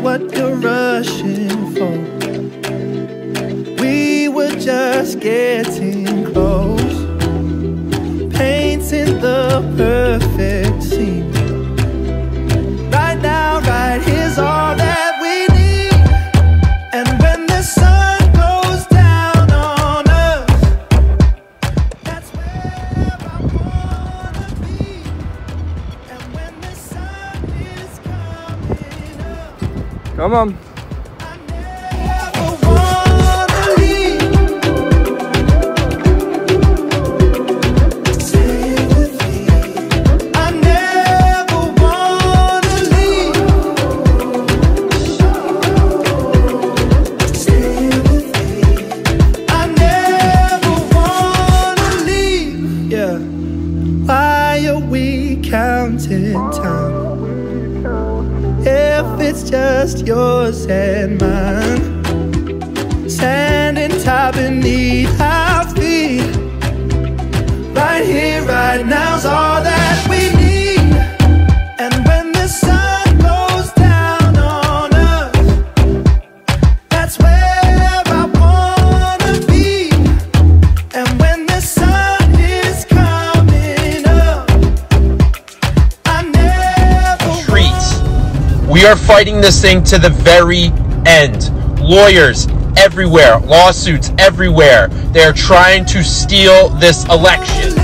what you're rushing for. We were just getting close, painting the perfect are we counting time? If it's just yours and mine. Standing top beneath our feet. Right here, right now's all We are fighting this thing to the very end. Lawyers everywhere, lawsuits everywhere. They are trying to steal this election.